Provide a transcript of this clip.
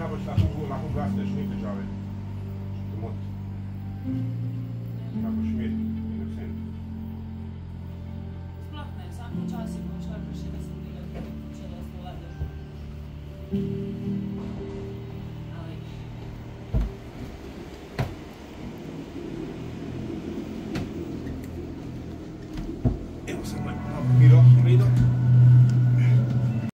navă și la fundul, la fundul astea și uite ce avem. Și tământ. Dacă și mie, inocent. Îți plac să am nici azi, mă, și ar să-mi cele astea la de